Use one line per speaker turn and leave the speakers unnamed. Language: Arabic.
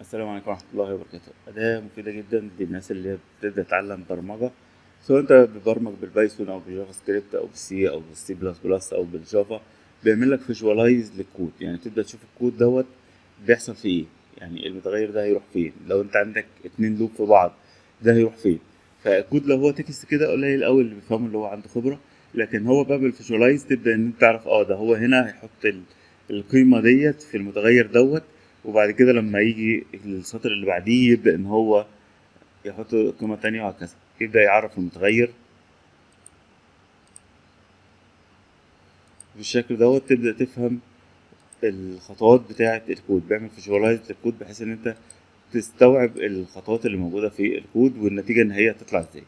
السلام عليكم ورحمة الله وبركاته. أداة مفيدة جدا للناس اللي هي بتبدأ تتعلم برمجة. سواء أنت بتبرمج بال Python أو بال JavaScript أو بال C أو بال C plus plus أو بال Java بيعمل لك visualize لل code. يعني تبدأ تشوف الكود دوت بيحصل فيه إيه. يعني المتغير ده هيروح فين؟ لو أنت عندك اتنين loop في بعض ده هيروح فين؟ فالكود لو هو text كده قليل أوي اللي بيفهمه اللي هو عنده خبرة لكن هو بقى بال visualize تبدأ إن أنت تعرف أه ده هو هنا هيحط ال- القيمة ديت في المتغير دوت. وبعد كده لما يجي السطر اللي بعديه يبدأ إن هو يحط قيمة تانية وهكذا. يبدأ يعرف المتغير. بالشكل دوت تبدأ تفهم الخطوات بتاعة الكود. بيعمل visualize لل code بحيث إن أنت تستوعب الخطوات اللي موجودة في الكود والنتيجة النهائية هتطلع إزاي.